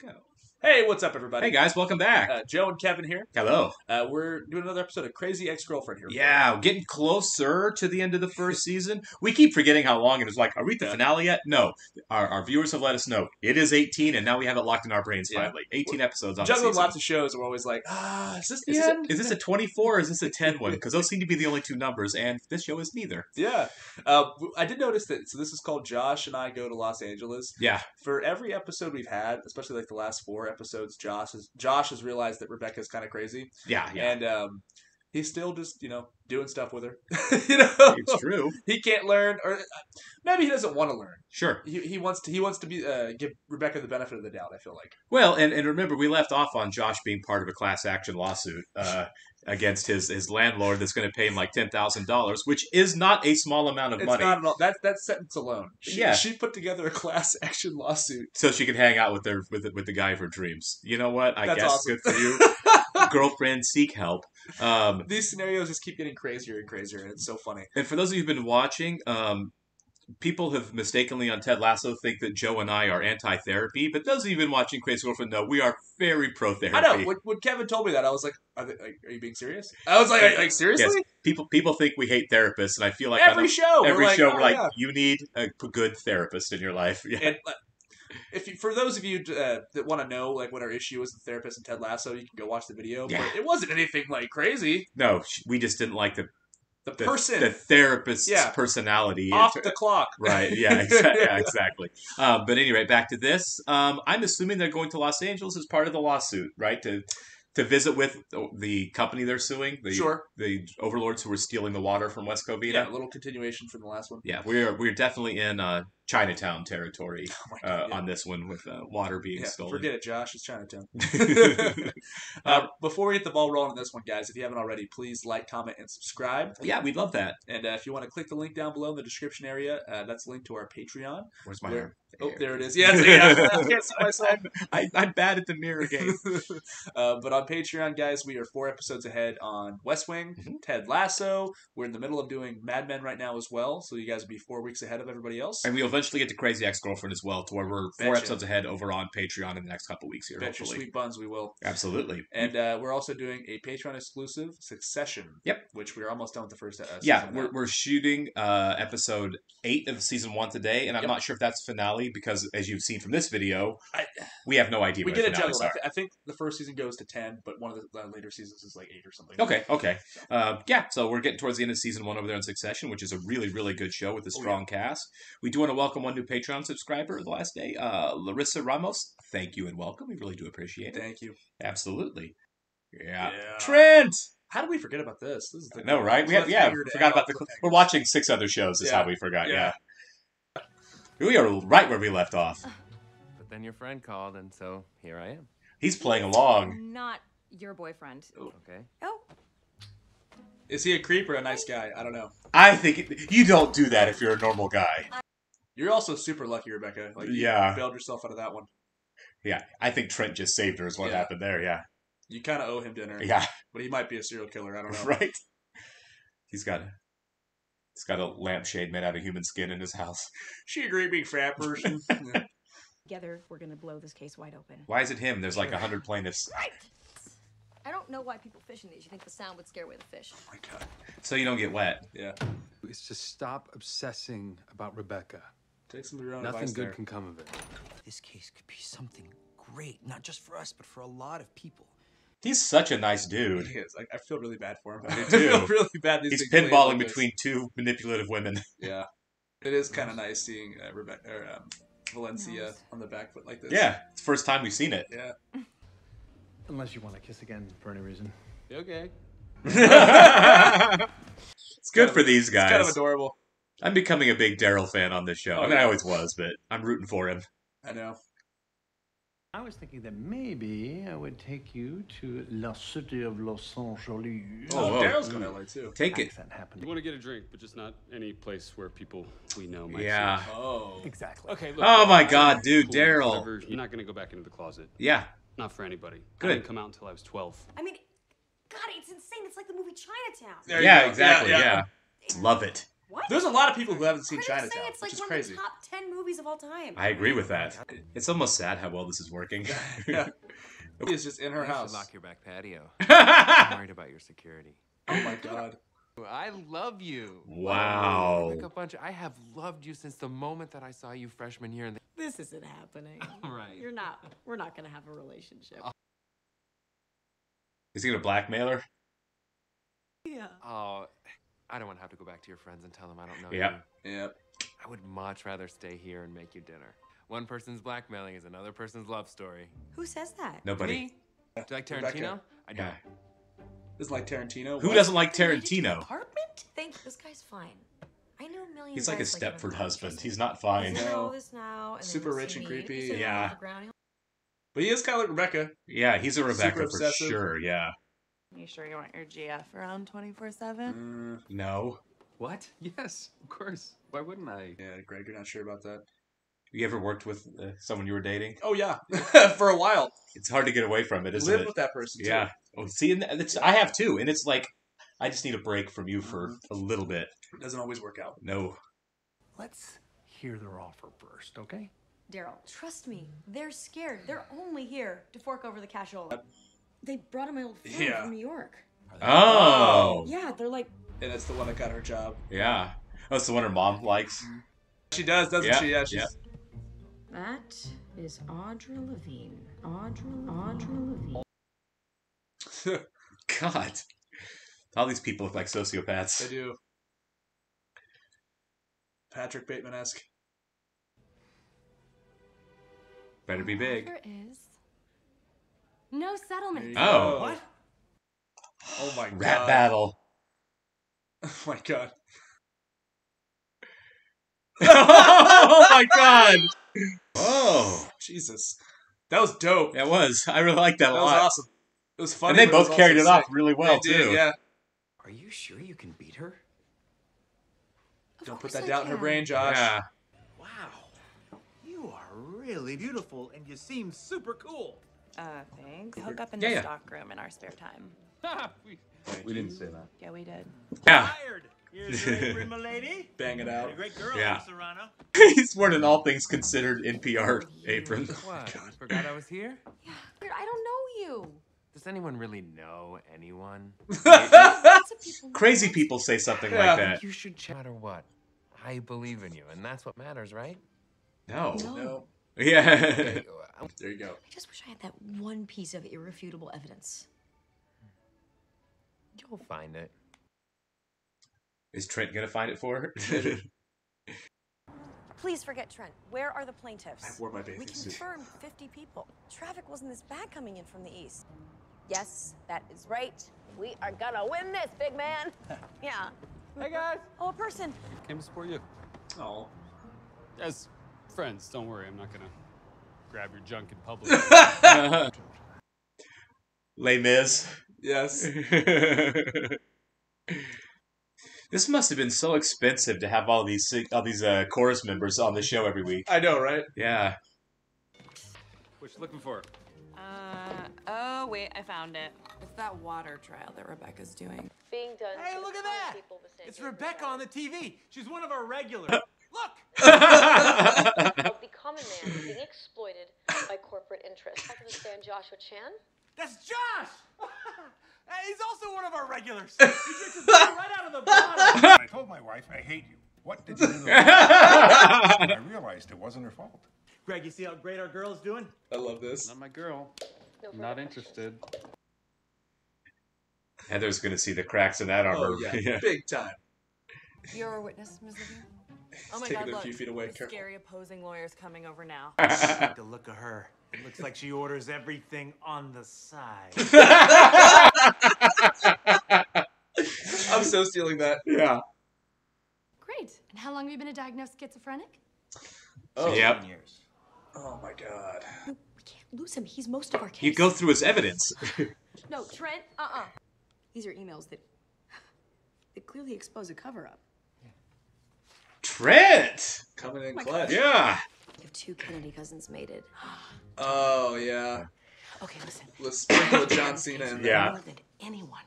Go. Hey, what's up, everybody? Hey guys, welcome back. Uh, Joe and Kevin here. Hello. Uh, we're doing another episode of Crazy Ex-Girlfriend here. Yeah, we're getting closer to the end of the first season. We keep forgetting how long it is. Like, are we at the finale yet? No. Our, our viewers have let us know it is 18, and now we have it locked in our brains Yeah. finally. 18 episodes on the Juggling season. lots of shows, we're always like, ah, is this the is, this end? a, is this a 24 or is this a 10 one? Because those seem to be the only two numbers, and this show is neither. yeah. Uh, I did notice that. So this is called Josh and I Go to Los Angeles. Yeah. For every episode we've had, especially like the last four episodes, Josh has Josh has realized that Rebecca's kind of crazy, Yeah, yeah. and um, he's still just you know doing stuff with her. you know, it's true. he can't learn, or uh, maybe he doesn't want to learn. Sure. He, he wants to he wants to be uh, give Rebecca the benefit of the doubt. I feel like. Well, and, and remember, we left off on Josh being part of a class action lawsuit uh, against his, his landlord that's going to pay him like $10,000, which is not a small amount of It's money. not at all. That that sentence alone. She, Yeah. she put together a class action lawsuit. so she could hang out with her with the, with the guy of her dreams. You know what? I That's guess awesome. good for you. Girlfriend, seek help. Um, These scenarios just keep getting crazier and crazier, and it's so funny. and for those of you who've been watching, um, people have mistakenly on Ted Lasso think that Joe and I are anti-therapy, but those of you who've been watching Crazy Girlfriend know we are very pro-therapy. I know. When, when Kevin told me that, I was like, "Are, they, like, are you being serious?" I was like, "Like, like, seriously?" Yes. People people think we hate therapists, and I feel like Every show, every we're like, show "Oh, we're like, yeah." you need a good therapist in your life. Yeah. And uh, if you, for those of you uh, that want to know like what our issue is with the therapist and Ted Lasso, you can go watch the video. Yeah. But it wasn't anything like crazy. No, we just didn't like the The, the, person the therapist's Yeah. personality. off the clock, Right. Yeah. Exactly. yeah. Exactly. Um, but anyway, back to this. Um, I'm assuming they're going to Los Angeles as part of the lawsuit, right? To to visit with the company they're suing, the Sure. the overlords who were stealing the water from West Covina. Yeah, a little continuation from the last one. Yeah, we're we're definitely in uh, Chinatown territory Oh my uh, yeah. on this one with uh, water being Yeah, stolen. forget it, Josh. It's Chinatown. um, Uh, before we get the ball rolling on this one, guys, if you haven't already, please like, comment, and subscribe. yeah, we'd love that. And uh, if you want to click the link down below in the description area, uh, that's linked to our Patreon. Where's my? Where- Oh, there it is. Yeah, yeah I can't see myself. I, I'm bad at the mirror game. uh, but on Patreon, guys, we are four episodes ahead on West Wing, Mhm. Ted Lasso. We're in the middle of doing Mad Men right now as well, so you guys will be four weeks ahead of everybody else. And we'll eventually get to Crazy Ex Girlfriend as well, to where we're four Betcha. episodes ahead over on Patreon in the next couple weeks here. Bet your hopefully, sweet buns we will. absolutely. And uh, we're also doing a Patreon exclusive Succession. Yep. Which we're almost done with the first uh, Yeah, we're, now. we're shooting uh, episode eight of season one today, and I'm Yep. not sure if that's finale because, as you've seen from this video, I- we have no idea. we what it finales juggled. I, are. I think the first season goes to 10, but one of the uh, later seasons is like 8 or something. Okay, okay. Uh, yeah, so we're getting towards the end of season one over there in Succession, which is a really, really good show with a Oh, yeah. strong cast. We do want to welcome one new Patreon subscriber the last day, uh, Larissa Ramos. Thank you and welcome. We really do appreciate it. Thank you. Absolutely. Yeah. Yeah. Trent! How did we forget about this? This is the No, right? We have, yeah, forgot out. about the. We're watching six other shows, is Yeah. how we forgot, yeah. Yeah. We are right where we left off. But then your friend called, and so here I am. He's playing along. Not your boyfriend. Okay. Oh, Is he a creep or a nice guy? I don't know. I think it, you don't do that if you're a normal guy. You're also super lucky, Rebecca. Like, you Yeah. bailed yourself out of that one. Yeah, I think Trent just saved her, is what Yeah. happened there, yeah. You kind of owe him dinner. Yeah. But he might be a serial killer. I don't know. right? He's got he's got a lampshade made out of human skin in his house. She agreed great big fat person. Yeah. together we're gonna blow this case wide open. Why is it him? There's like a hundred plaintiffs. Right. I don't know why people fish in these. You think the sound would scare away the fish? oh my god. So you don't get wet. Yeah. is to stop obsessing about Rebecca. Take some of your own Nothing advice good there. can come of it. This case could be something great, not just for us, but for a lot of people. He's such a nice dude. He is. I, I feel really bad for him. I do feel really bad. He's pinballing between two manipulative women. Yeah. It is kind of nice seeing uh, Rebecca or um, Valencia Nice. on the back foot like this. Yeah, it's the first time we've seen it. Yeah. Unless you want to kiss again for any reason. Okay. It's good kind for of- these It's kind guys. of adorable. I'm becoming a big Daryl fan on this show. Oh, I mean, I always was, but I'm rooting for him. I know. I was thinking that maybe I would take you to La City of Los Angeles. Oh, Oh. Daryl's going to LA too. Take it. Accent happened. You want to get a drink, but just not any place where people we know might Yeah. see. Oh. Exactly. Okay. Look, Oh my God, dude, cool, Daryl. You're not gonna go back into the closet. Yeah. Not for anybody. Good. I didn't come out until I was 12. I mean, God, it's insane. It's like the movie Chinatown. There you yeah, go. exactly. Yeah, Yeah, yeah. Love it. What? There's a lot of people who haven't seen Critics say Chinatown, it's like which is one crazy. of the top ten movies of all time. I agree with that. It's almost sad how well this is working. Yeah. He's just in her You house. Lock your back patio. I'm worried about your security. Oh my god. I love you. Wow. Like a bunch. I have loved you since the moment that I saw you freshman year in the. This isn't happening. Right. You're not. We're not gonna have a relationship. Uh, is he gonna blackmail her? Yeah. Oh, I don't want to have to go back to your friends and tell them I don't know Yeah. you. Yep. I would much rather stay here and make you dinner. One person's blackmailing is another person's love story. Who says that? Nobody. Me? Do you like Tarantino? I don't. Yeah. Isn't like Tarantino. Who What? doesn't like They made it to the Tarantino? Apartment? Think this guy's fine. I know a million. He's like a guys him. Stepford husband. He's not fine. into No. Oh, this now, and Super rich and creepy. Oh, yeah. on the ground, he'll- But he is kind of like Rebecca. Yeah, he's a Rebecca for obsessive. sure. Yeah. You sure you want your GF around 24 7? Mm, No. What? Yes, of course. Why wouldn't I? yeah, Greg, you're not sure about that. You ever worked with uh, someone you were dating? Oh yeah, for a while. It's hard to get away from it, isn't Live it? with that person. Too. Yeah. Oh, see, and it's, I have too, and it's like I just need a break from you for Mm-hmm. a little bit. It doesn't always work out. No. Let's hear their offer first, okay? Daryl, trust me. They're scared. They're only here to fork over the cashola. They brought in my old friend Yeah. from New York. Oh. oh. Yeah, they're like, And it's the one that got her job. Yeah. Oh, it's the one her mom likes. Mm-hmm. She does, doesn't Yeah, she? Yeah, she's. yeah. That is Audra Levine. Audra, Audra Levine. God. All these people look like sociopaths. They sociopaths. do. Patrick Bateman esque. Better be big. There is no settlement. Oh. What? Oh my god. Rat battle. Oh my god. oh my god. Oh. Jesus. That was dope. That was. I really like that, That a was awesome. It was funny. and they but it both carried it off sick. really well They did, too. Yeah. Are you sure you can beat her? Of Don't put that I doubt in her brain, Josh. Yeah. Wow. You are really beautiful and you seem super cool. Uh, thanks. We hook up in Yeah, the yeah. stock room in our spare time. We didn't say that. Yeah, we did. Yeah. Hired. Here's your apron, my lady. Bang it out. You're a great girl, Yeah. Serrano. He's wearing an all things considered NPR apron. What? Forgot I was here? Yeah, weird. I don't know you. Does anyone really know anyone? Lots of people Crazy us. people say something Yeah. like that. You should check. No matter what. I believe in you, and that's what matters, right? No. No. No. Yeah. Okay, There you go. I just wish I had that one piece of irrefutable evidence. You'll find it. Is Trent gonna find it for her? Please forget Trent. Where are the plaintiffs? I plaintiffs? wore my We bathing suit. We confirmed 50 people. Traffic wasn't this bad coming in from the east. Yes, that is right. We are gonna win this, big man. yeah. Hey guys, Oh, a person. came to support you. Oh. As friends, don't worry. I'm not gonna grab your junk in public. Les Mis. Yes. this must have been so expensive to have all these all these uh, chorus members on the show every week. I know, right? Yeah. what you looking for? Uh, oh, wait, I found it. It's that water trial that Rebecca's doing. Being done. Hey, look at that. It's Rebecca on the TV. She's one of our regulars. Look. the common man being exploited by corporate interests. I understand Joshua Chan. That's Josh. He's also one of our regulars. He drinks his beer right out of the bottle. I told my wife I hate you. What did you do? I realized it wasn't her fault. Greg, you see how great our girl's doing? I love this. Not my girl. No Not interested. Heather's gonna see the cracks in that armor. Oh yeah, big time. You're a witness, Ms. Levine? Oh my Take god, it a look. few feet away, The careful. scary opposing lawyer's coming over now. Take a look at her. It looks like she orders everything on the side. I'm so stealing that. yeah. Great. And how long have you been a diagnosed schizophrenic? Oh. Yep. years. Oh my god. We can't lose him. He's most of our case. You go through his evidence. No, Trent. Uh-uh. These are emails that that clearly expose a cover-up. Trent. Coming in oh my clutch. Yeah. You have two Kennedy cousins mated. Oh yeah. Okay, listen. Let's sprinkle John Cena in there. Yeah. More than anyone.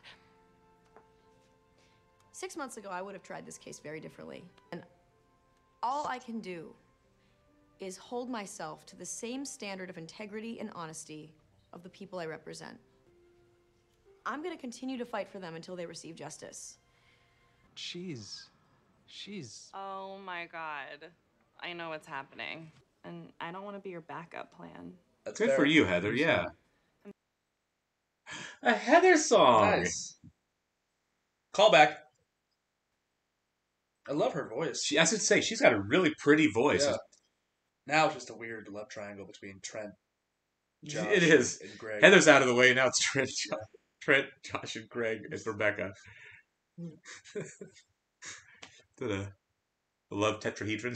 Six months ago, I would have tried this case very differently. And all I can do is hold myself to the same standard of integrity and honesty of the people I represent. I'm going to continue to fight for them until they receive justice. She's. She's. Oh my god. I know what's happening. And I don't want to be your backup plan. That's Good fair. for you, Heather. Yeah. A Heather song. Nice. Callback. I love her voice. She, I should say she's got a really pretty voice. Yeah. Now it's just a weird love triangle between Trent, Josh, it is. and Greg. Heather's out of the way now. It's Trent, Jo- Trent, Josh, and Greg. It's Rebecca. To the the love tetrahedron.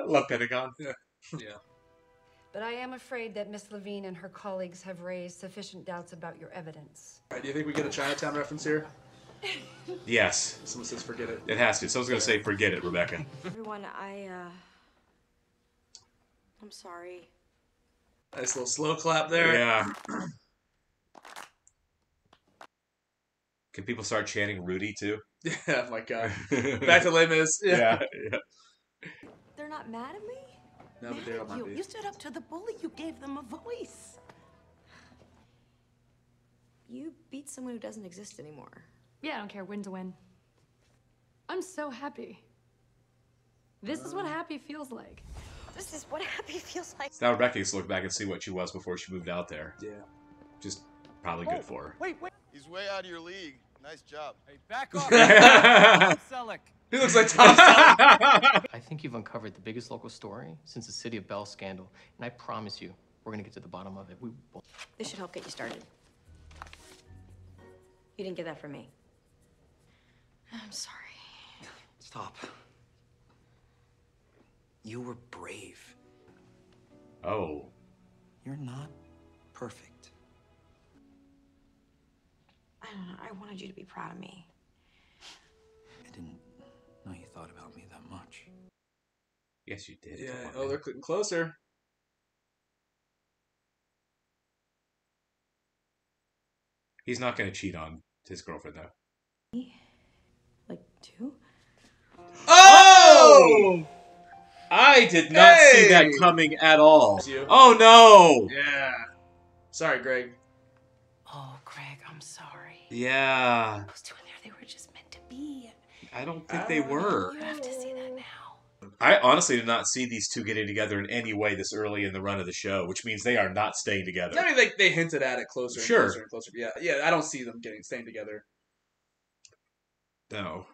love pentagon. Yeah. Yeah. But I am afraid that Miss Levine and her colleagues have raised sufficient doubts about your evidence. All right, do you think we get a Chinatown reference here? Yes, Someone says forget it. it has to. Someone's gonna say, "Forget it, Rebecca." Everyone, I, uh. I'm sorry. Nice little slow clap there. Yeah. Can people start chanting Rudy too? Yeah, oh my God. Back to Les Mis. Yeah. yeah. They're not mad at me? No, but Daryl might You, be. you stood up to the bully. You gave them a voice. You beat someone who doesn't exist anymore. Yeah, I don't care. Win's a win. I'm so happy. This is what uh. happy feels like. This is what happy feels like. Now Rebecca gets to look back and see what she was before she moved out there. Yeah. Just probably good oh, for her. Wait, wait. He's way out of your league. Nice job. Hey, back off. Tom Selleck. He looks like Tom Selleck. I think you've uncovered the biggest local story since the City of Bell scandal, and I promise you, we're gonna get to the bottom of it. We will. This should help get you started. You didn't get that from me. I'm sorry. Stop. You were brave. Oh. You're not perfect. I don't know. I wanted you to be proud of me. I didn't know you thought about me that much. Yes, you did. Yeah. Oh, they're getting closer. He's not going to cheat on his girlfriend though. Like two? Oh! oh! I did not see that coming at all. It's you. Oh no! Yeah. Sorry, Greg. Oh, Greg, I'm sorry. Yeah. Those two in there, they were just meant to be. I don't think they oh, were. You have to see that now. I honestly did not see these two getting together in any way this early in the run of the show, which means they are not staying together. I mean, they, they hinted at it closer and Sure. closer and closer. Yeah, yeah. I don't see them getting staying together. No.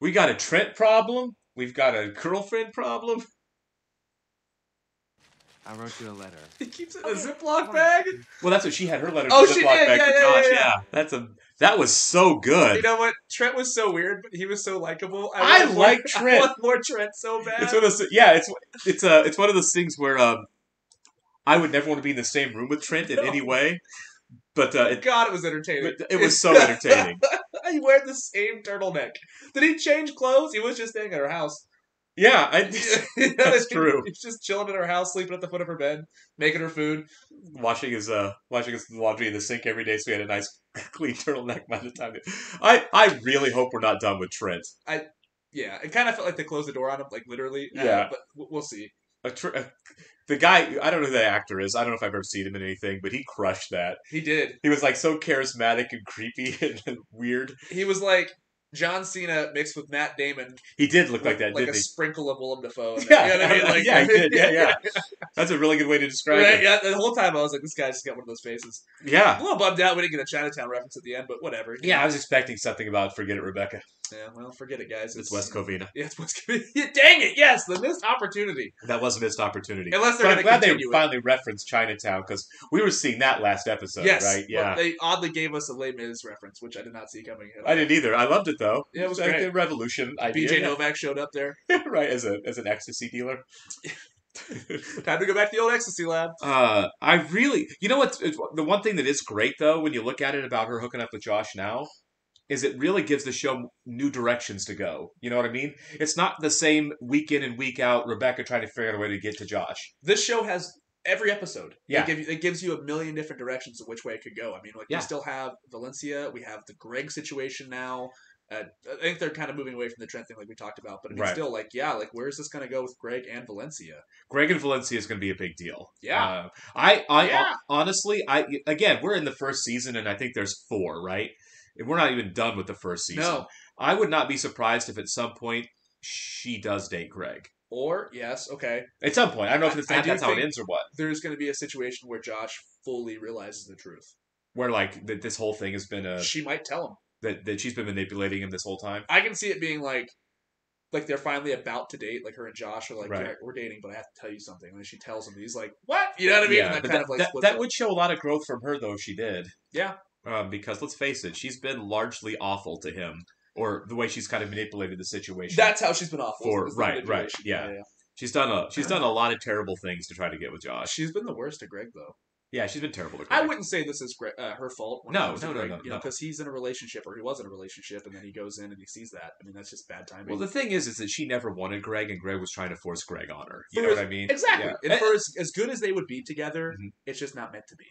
We got a Trent problem. We've got a girlfriend problem. I wrote you a letter. He keeps it in a Ziploc bag. Well, that's what she had her letter. Oh, to she Ziploc did. bag Yeah, for yeah, Josh. yeah, yeah. That's a that was so good. You know what? Trent was so weird, but he was so likable. I want like more, Trent. I want more Trent so bad. It's one of those, yeah, it's it's uh, it's one of those things where um, I would never want to be in the same room with Trent in No. any way, but uh, it, God, it was entertaining. but it was so entertaining. he wear the same turtleneck. Did he change clothes? He was just staying at her house. Yeah, I, that's true. He's just chilling at her house, sleeping at the foot of her bed, making her food. Washing his uh, washing his laundry in the sink every day, so he had a nice clean turtleneck by the time. It, I I really hope we're not done with Trent. I, yeah, it kind of felt like they closed the door on him, like literally. uh, Yeah. but we'll see. A tr- uh, the guy, I don't know who the actor is. I don't know if I've ever seen him in anything, but he crushed that. He did. He was like so charismatic and creepy and weird. He was like John Cena mixed with Matt Damon. He did look like that, like a he? sprinkle of Willem Dafoe. Yeah, you know what I mean? Like, yeah, he did. Yeah, yeah. That's a really good way to describe Right, it. yeah, the whole time I was like, this guy's just got one of those faces. Yeah. A little bummed out we didn't get a Chinatown reference at the end, but whatever. Yeah, I was expecting something about Forget It, Rebecca. Yeah, well, forget it, guys. It's West Covina. Yeah, it's West Covina. Dang it! Yes, the missed opportunity. That was a missed opportunity. Unless they're But I'm glad they it. finally referenced Chinatown because we were seeing that last episode, yes, right? Yeah. they oddly gave us a Les Mis reference, which I did not see coming. I didn't either. I loved it though. Yeah, it was like great. the revolution idea. BJ yeah. Novak showed up there. right as a as an ecstasy dealer. Time to go back to the old ecstasy lab. Uh, I really, you know what? The one thing that is great though, when you look at it about her hooking up with Josh now, is it really gives the show new directions to go. You know what I mean? It's not the same week in and week out Rebecca trying to figure out a way to get to Josh. This show has every episode. Yeah. It, give you, it gives you a million different directions of which way it could go. I mean, like Yeah. we still have Valencia, we have the Greg situation now. Uh, I think they're kind of moving away from the Trent thing, like we talked about. But I mean, Right. still, like, yeah, like where's this going to go with Greg and Valencia? Greg and Valencia is going to be a big deal. Yeah. Uh, I, I Yeah. honestly, I again, we're in the first season, and I think there's four, right? We're not even done with the first season. No. I would not be surprised if at some point she does date Greg. Or yes, okay, At some point, I don't know if it's I- I not, that's how it ends or what. there's going to be a situation where Josh fully realizes the truth. Where like that this whole thing has been a she might tell him. that that she's been manipulating him this whole time. I can see it being like, like they're finally about to date. Like her and Josh are like, Right. "Yeah, we're dating, but I have to tell you something. And then she tells him, he's like, "What?" You know what I mean? Yeah, that kind that, of like that, that would show a lot of growth from her though if she did. yeah. Um, because let's face it, she's been largely awful to him, or the way she's kind of manipulated the situation. That's how she's been awful. for right, right, manipulation. yeah. She's done a she's done a lot of terrible things to try to get with Josh. She's been the worst to Greg though. Yeah, she's been terrible to I wouldn't say this is Gre- uh, her fault. No, no, no, Greg, no, You know, no. because he's in a relationship or he was in a relationship, and then he goes in and he sees that. I mean, that's just bad timing. Well, the thing is, is that she never wanted Greg, and Greg was trying to force Greg on her. You For know as- what I mean? Exactly. Yeah. And And- for as, as good as they would be together, Mhm. it's just not meant to be.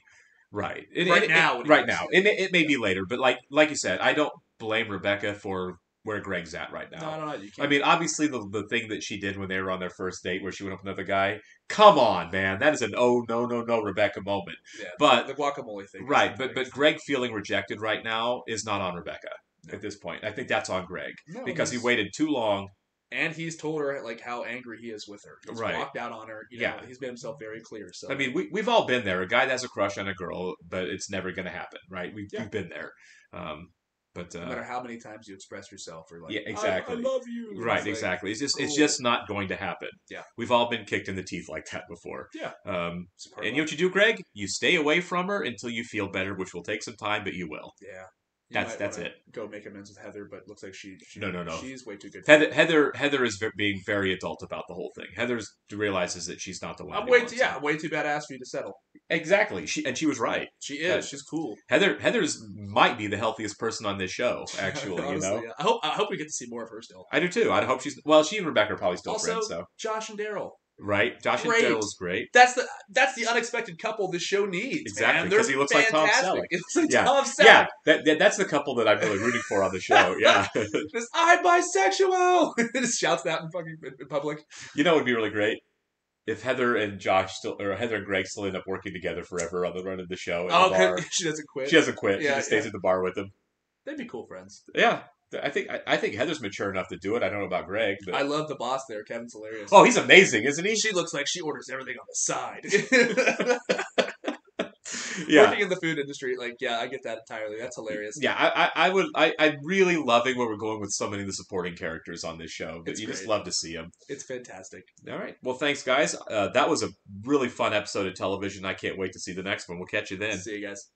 Right. It- Right it- now, it right now. It, may- it may be later, but like like you said, I don't blame Rebecca for where Greg's at right now. No, no, no. You I can't. mean, obviously, the the thing that she did when they were on their first date, where she went up with another guy, come on, man, that is an oh no no no Rebecca moment. yeah, but- the guacamole thing. Right, but but Greg feeling rejected right now is not on Rebecca at this point. I think that's on Greg No, because he waited too long. And he's told her like how angry he is with her. He's Right. walked out on her. You know, Yeah. he's made himself very clear. So I mean, we we've all been there. A guy that has a crush on a girl, but it's never going to happen, right? We've, Yeah. we've been there. Um, but no matter uh, how many times you express yourself, or like, yeah, exactly. I, love you. right, It's like, exactly. It's just it's just not going to happen. Yeah. we've all been kicked in the teeth like that before. Yeah. Um, it's a part and you know what you do, Greg? You stay away from her until you feel better, which will take some time, but you will. Yeah. That's- that's it. Go make amends with Heather, but looks like she, she No, no, no. She's way too good. for Heather. Heather, Heather is being very adult about the whole thing. Heather's realizes that she's not the one. I'm way too, yeah, way too badass for you to settle. exactly. She and she was right. She is. She's cool. Heather, Heather's might be the healthiest person on this show. Actually, you know, yeah. I hope I hope we get to see more of her still. I do too. I hope she's well. She and Rebecca are probably still also, friends. So Josh and Daryl. Right, Josh Great. and is great. That's the that's the unexpected couple this show needs. Exactly, because he looks like Tom fantastic. Selleck. It's like Yeah, Tom Selleck. yeah. That, that that's the couple that I'm really rooting for on the show. Yeah, Just, I'm bisexual. just shouts that in fucking in public. you know, it would be really great if Heather and Josh still, or Heather and Greg still end up working together forever on the run of the show. Oh, the she doesn't quit. She doesn't quit. Yeah, she just stays yeah. at the bar with them. They'd be cool friends. Yeah, I think I, I think Heather's mature enough to do it. I don't know about Greg, but I love the boss there. Kevin's hilarious. oh, he's amazing, isn't he? She looks like she orders everything on the side. Yeah. Working in the food industry, like, yeah, I get that entirely. That's hilarious. Yeah, I, I, I would. I, I'm really loving where we're going with so many of the supporting characters on this show. It's you just love to see them. It's fantastic. All right. Well, thanks, guys. Uh, that was a really fun episode of television. I can't wait to see the next one. We'll catch you then. See you guys.